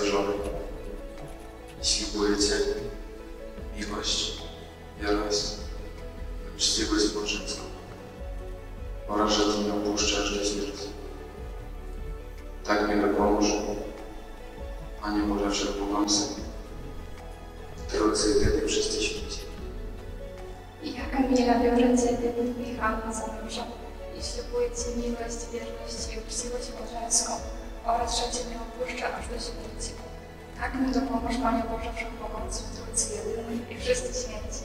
niestrzeżony. Ślubujecie miłość, wielość, uczciwość bożeńską oraz że Ty nie opuszczasz do śmierci. Tak mi dopomóż, Panie Boże Wszechmogący, Trójcy Ty wszyscy święci. I jaka miła biorę Cię, Ty za męża i ślubuję Ci miłość, wierność i uczciwość bożeńską oraz że Cię nie opuszczasz tak dopomóż, Panie Boże Wszechmogący, Trójcy Jedyny i wszyscy święci.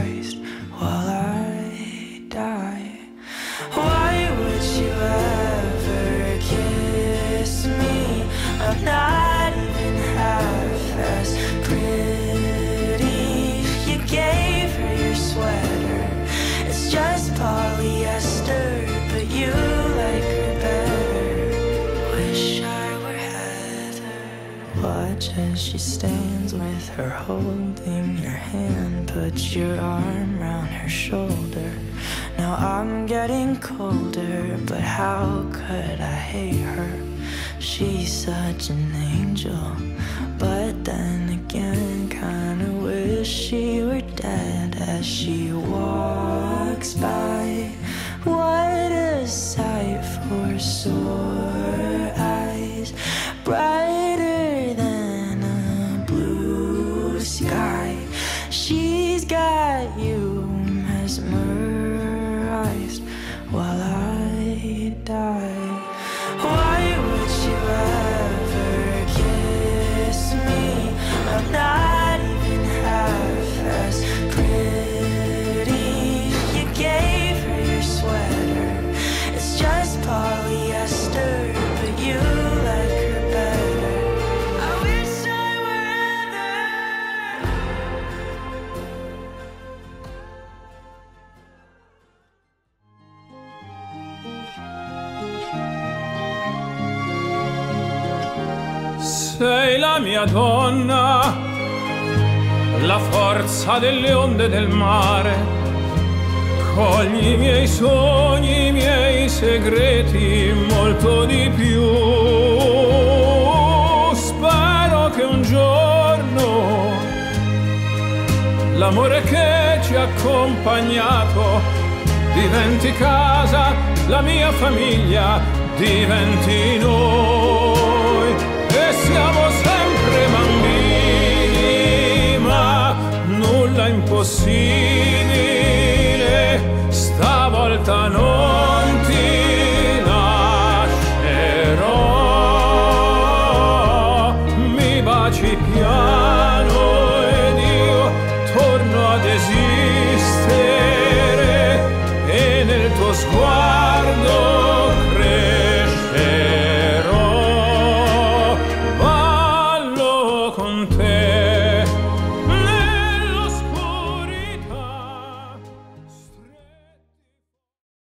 mesmerized while I die. Why would you ever kiss me? I'm not even half as pretty. Watch as she stands with her holding your hand. Put your arm round her shoulder. Now I'm getting colder, but how could I hate her? She's such an angel, but then again, kinda wish she were dead as she walks by. What a sight for sore Sei la mia donna, la forza delle onde del mare. Cogli i miei sogni, i miei segreti, molto di più. Spero che un giorno l'amore che ci ha accompagnato diventi casa, la mia famiglia diventi noi siamo sempre bambini, ma nulla impossibile, stavolta non ti lascerò, mi baci piano